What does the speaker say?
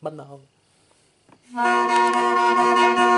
bắt đầu. Ờ.